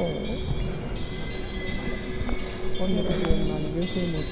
어. 오늘은 나는 요술 모드.